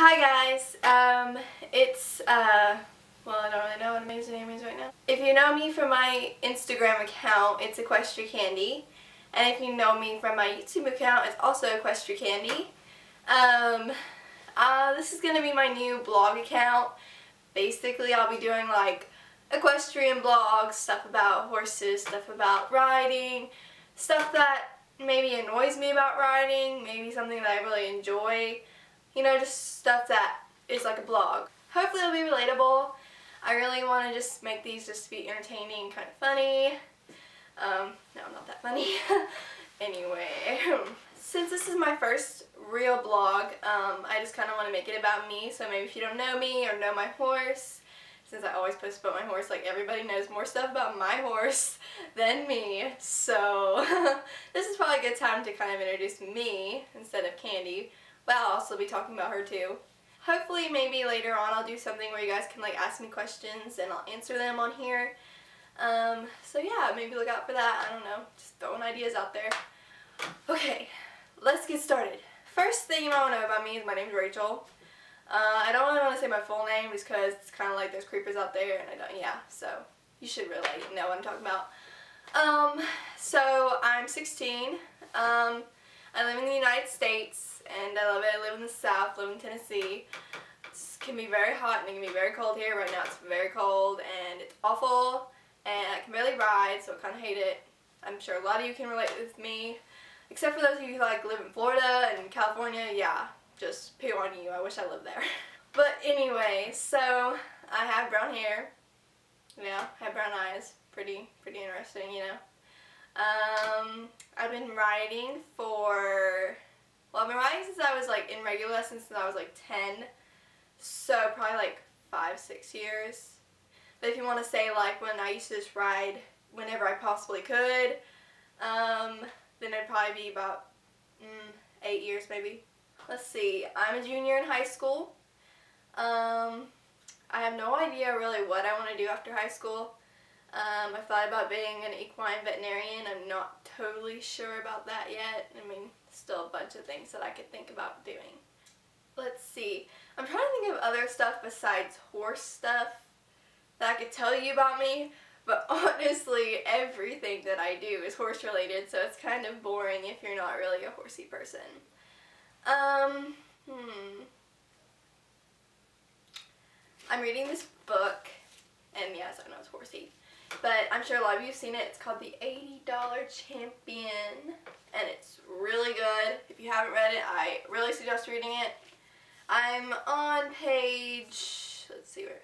Hi guys, um, it's, uh, well I don't really know what Amazing name is right now. If you know me from my Instagram account, it's EquestriCandy. And if you know me from my YouTube account, it's also EquestriCandy. Um, uh, this is going to be my new blog account. Basically, I'll be doing like equestrian blogs, stuff about horses, stuff about riding, stuff that maybe annoys me about riding, maybe something that I really enjoy. You know, just stuff that is like a blog. Hopefully it'll be relatable. I really want to just make these just to be entertaining, and kind of funny. Um, no, I'm not that funny. anyway, since this is my first real blog, um, I just kind of want to make it about me. So maybe if you don't know me or know my horse, since I always post about my horse, like everybody knows more stuff about my horse than me. So this is probably a good time to kind of introduce me instead of Candy. But I'll also be talking about her too. Hopefully maybe later on I'll do something where you guys can like ask me questions and I'll answer them on here. Um, so yeah, maybe look out for that. I don't know. Just throwing ideas out there. Okay, let's get started. First thing you might want to know about me is my name's Rachel. Uh, I don't really want to say my full name just because it's kind of like there's creepers out there and I don't, yeah, so you should really know what I'm talking about. Um, so I'm 16. Um, I live in the United States and I love it. I live in the South, live in Tennessee. It can be very hot and it can be very cold here. Right now it's very cold and it's awful and I can barely ride so I kind of hate it. I'm sure a lot of you can relate with me. Except for those of you who like live in Florida and California, yeah, just poo on you. I wish I lived there. but anyway, so I have brown hair. Yeah, I have brown eyes. Pretty, pretty interesting, you know. Um, I've been riding for, well, I've been riding since I was like in regular lessons since I was like 10. So probably like five, six years. But if you want to say like when I used to just ride whenever I possibly could, um, then it'd probably be about mm, eight years maybe. Let's see, I'm a junior in high school. Um, I have no idea really what I want to do after high school. Um, I thought about being an equine veterinarian. I'm not totally sure about that yet. I mean, still a bunch of things that I could think about doing. Let's see. I'm trying to think of other stuff besides horse stuff that I could tell you about me. But honestly, everything that I do is horse related, so it's kind of boring if you're not really a horsey person. Um, hmm. I'm reading this book, and yes, I know it's horsey, but I'm sure a lot of you have seen it. It's called The $80 Champion, and it's really good. If you haven't read it, I really suggest reading it. I'm on page, let's see where,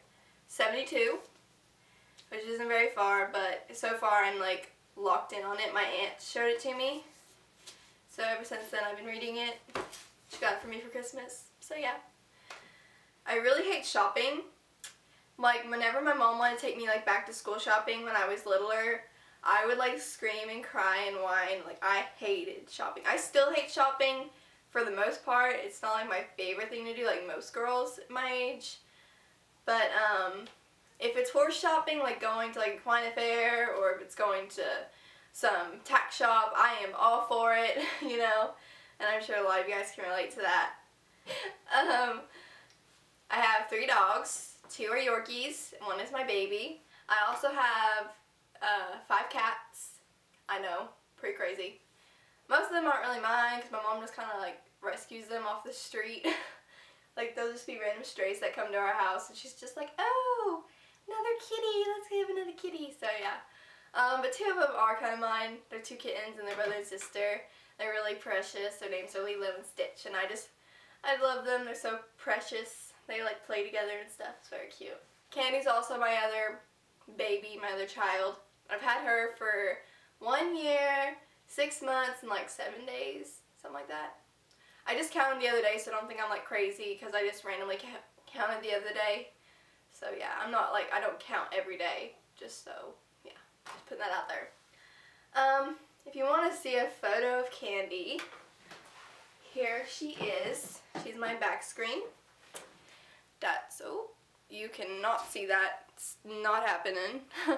72, which isn't very far, but so far I'm like locked in on it. My aunt showed it to me, so ever since then I've been reading it. She got it for me for Christmas. So yeah. I really hate shopping. Like whenever my mom wanted to take me like back to school shopping when I was littler, I would like scream and cry and whine. Like I hated shopping. I still hate shopping for the most part. It's not like my favorite thing to do like most girls my age. But um if it's horse shopping, like going to like Equine Fair or if it's going to some tack shop, I am all for it, you know and I'm sure a lot of you guys can relate to that. um, I have three dogs. Two are Yorkies, one is my baby. I also have uh, five cats. I know, pretty crazy. Most of them aren't really mine because my mom just kind of like rescues them off the street. like they'll just be random strays that come to our house and she's just like, oh, another kitty, let's have another kitty. So yeah. Um, but two of them are kind of mine. They're two kittens and their brother and sister. They're really precious. Their names are Lilo and Stitch, and I just, I love them. They're so precious. They like play together and stuff. It's very cute. Candy's also my other baby, my other child. I've had her for one year, six months, and like seven days, something like that. I just counted the other day, so I don't think I'm like crazy because I just randomly counted the other day. So yeah, I'm not like, I don't count every day, just so, yeah, just putting that out there. Um, if you want to see a photo of Candy, here she is. She's my back screen. That's, oh, you cannot see that. It's not happening.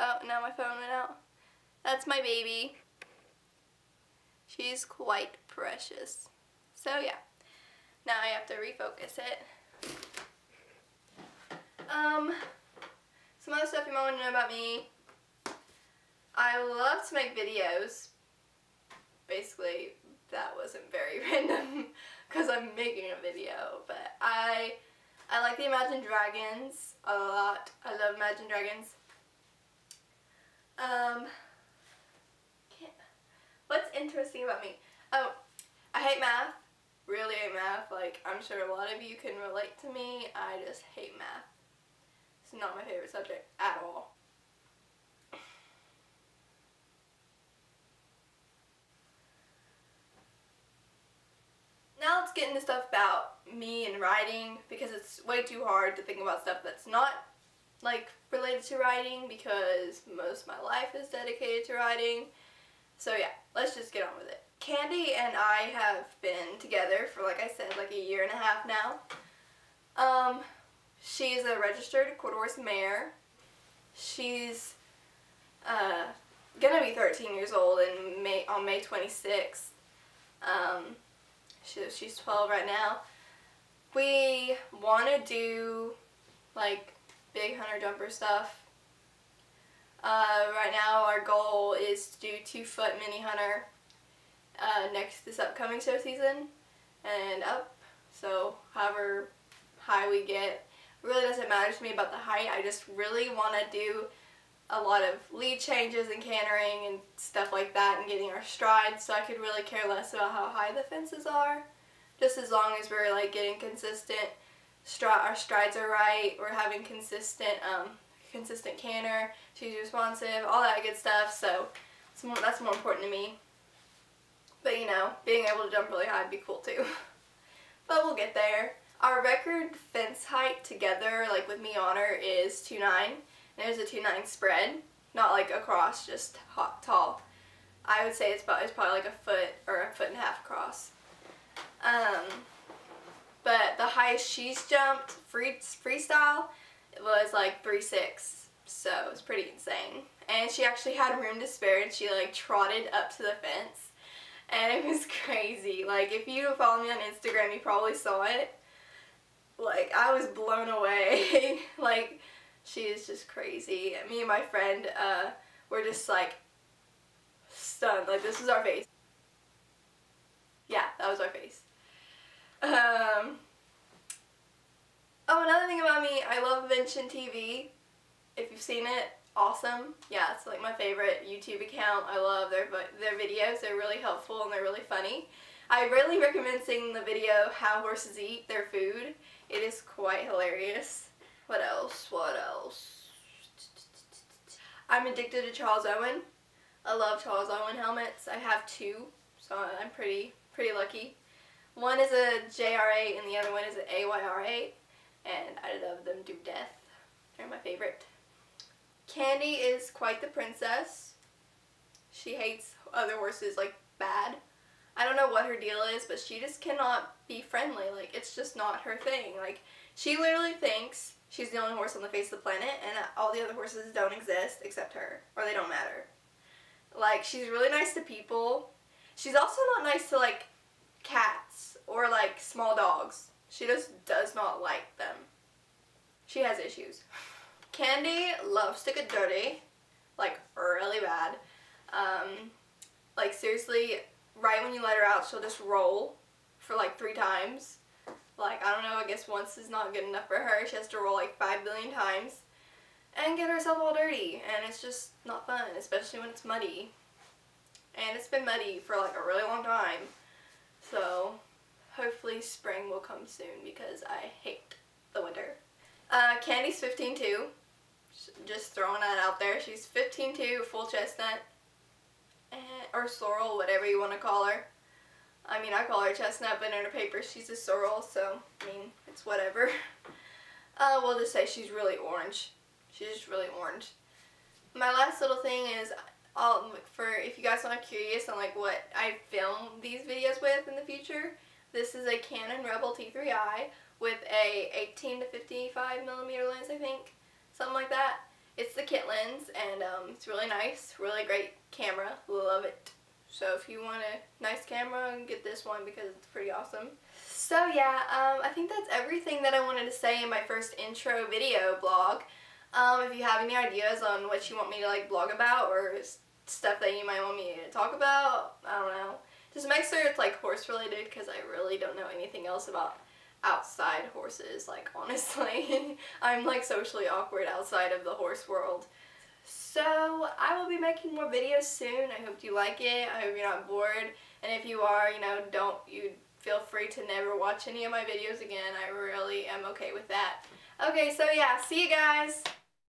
oh, now my phone went out. That's my baby. She's quite precious. So yeah, now I have to refocus it. Um, some other stuff you might want to know about me. I love to make videos. Basically, that wasn't very random because I'm making a video, but I I like the Imagine Dragons a lot. I love Imagine Dragons. Um, what's interesting about me? Oh, I hate math. Really hate math. Like, I'm sure a lot of you can relate to me. I just hate math. It's not my favorite subject at all. Let's get into stuff about me and riding because it's way too hard to think about stuff that's not like related to riding because most of my life is dedicated to riding. So yeah, let's just get on with it. Candy and I have been together for like I said like a year and a half now. Um, She's a registered quarter horse mare. She's uh, gonna be 13 years old in May on May 26th. Um, she, she's 12 right now. We want to do like big hunter jumper stuff. Uh, right now our goal is to do two foot mini hunter uh, next this upcoming show season and up. So however high we get really doesn't matter to me about the height. I just really want to do a lot of lead changes and cantering and stuff like that and getting our strides so I could really care less about how high the fences are. Just as long as we're like getting consistent, stri our strides are right, we're having consistent um, consistent canter, she's responsive, all that good stuff, so more, that's more important to me. But you know, being able to jump really high would be cool too. but we'll get there. Our record fence height together, like with me on her, is 2'9". There's a 2'9 spread. Not like across, just hot, tall. I would say it's about it's probably like a foot or a foot and a half across. Um, but the highest she's jumped free freestyle it was like 3'6". So it's pretty insane. And she actually had room to spare and she like trotted up to the fence. And it was crazy. Like if you follow me on Instagram you probably saw it like I was blown away like she is just crazy. Me and my friend uh, were just like stunned. Like this was our face. Yeah that was our face. Um oh another thing about me I love Invention TV if you've seen it awesome. Yeah it's like my favorite YouTube account. I love their their videos. They're really helpful and they're really funny. I really recommend seeing the video How Horses Eat Their Food. It is quite hilarious. What else? What else? I'm addicted to Charles Owen. I love Charles Owen helmets. I have two, so I'm pretty pretty lucky. One is a JR8 and the other one is an AYR8, and I love them to death. They're my favorite. Candy is quite the princess. She hates other horses like bad. I don't know what her deal is, but she just cannot be friendly. Like, it's just not her thing. Like, she literally thinks she's the only horse on the face of the planet and all the other horses don't exist except her. Or they don't matter. Like, she's really nice to people. She's also not nice to, like, cats or, like, small dogs. She just does not like them. She has issues. Candy loves to get dirty. Like, really bad. Um, like, seriously, right when you let her out, she'll just roll for like three times. Like, I don't know, I guess once is not good enough for her. She has to roll like five billion times and get herself all dirty. And it's just not fun, especially when it's muddy. And it's been muddy for like a really long time. So, hopefully spring will come soon because I hate the winter. Uh, Candy's 15 too. Just throwing that out there. She's 15 too, full chestnut or sorrel, whatever you want to call her. I mean, I call her chestnut, but in her paper she's a sorrel, so, I mean, it's whatever. Uh, we'll just say she's really orange. She's just really orange. My last little thing is, I'll, for if you guys are curious on like what I film these videos with in the future, this is a Canon Rebel T3i with a 18 to 55 millimeter lens, I think, something like that. It's the kit lens, and um, it's really nice, really great camera, love it. So if you want a nice camera, get this one because it's pretty awesome. So yeah, um, I think that's everything that I wanted to say in my first intro video blog. Um, if you have any ideas on what you want me to like blog about or stuff that you might want me to talk about, I don't know. Just make sure it's like horse related because I really don't know anything else about outside horses, like honestly. I'm like socially awkward outside of the horse world. So I will be making more videos soon. I hope you like it. I hope you're not bored. And if you are, you know, don't you feel free to never watch any of my videos again. I really am okay with that. Okay, so yeah, see you guys.